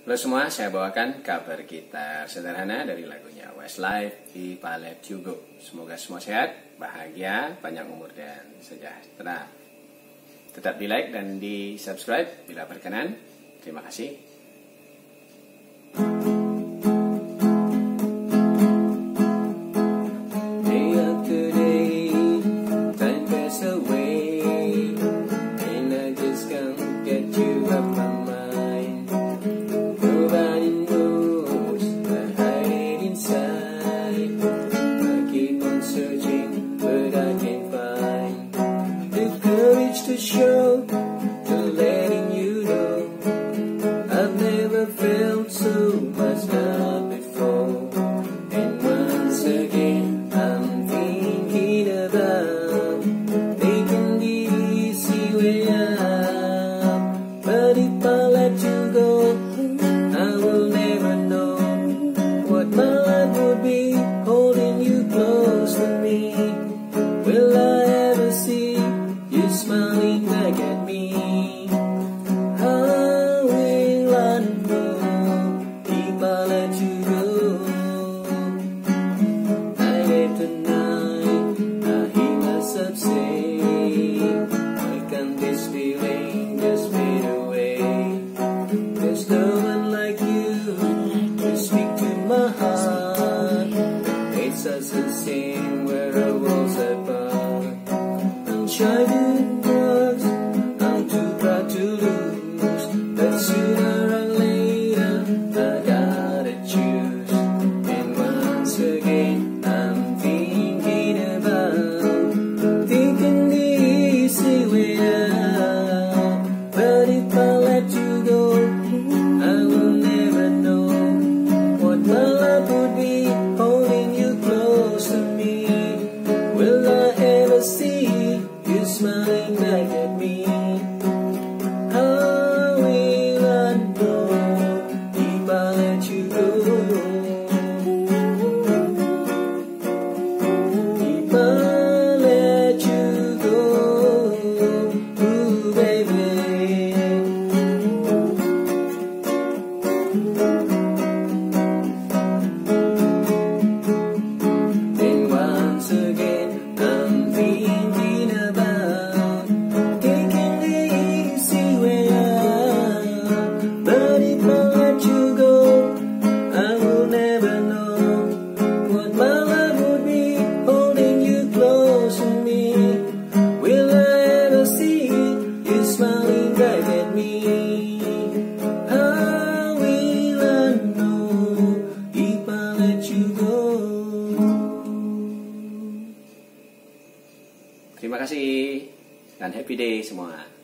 Halo semua, saya bawakan kabar kita sederhana dari lagunya Westlife di Palet Hugo. Semoga semua sehat, bahagia, panjang umur dan sejahtera. Tetap di like dan di subscribe bila berkenan. Terima kasih. to letting you know. I've never felt so much love before. And once again I'm thinking about Making the easy way out But if I let you go I will sitting where a rose above and shining. Terima kasih dan happy day semua.